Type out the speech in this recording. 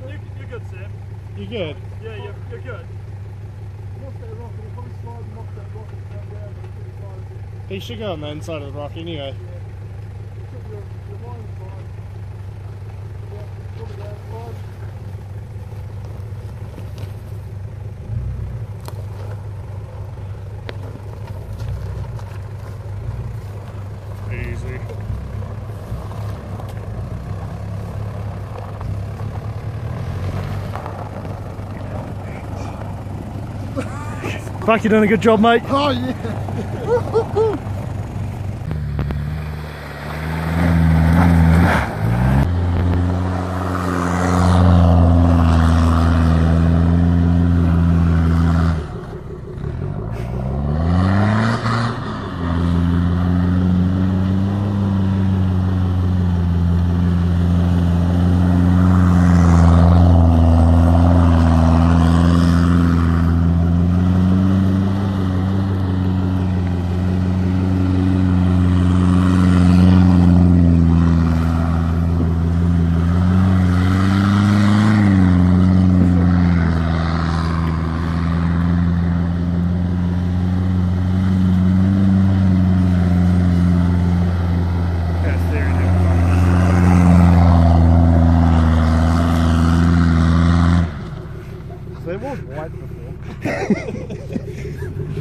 You, you, you're good, Sam. You're good? Yeah, you're, you're good. He should go on the inside of the rock anyway. Easy. Fuck, you're doing a good job, mate. Oh, yeah. It was white before.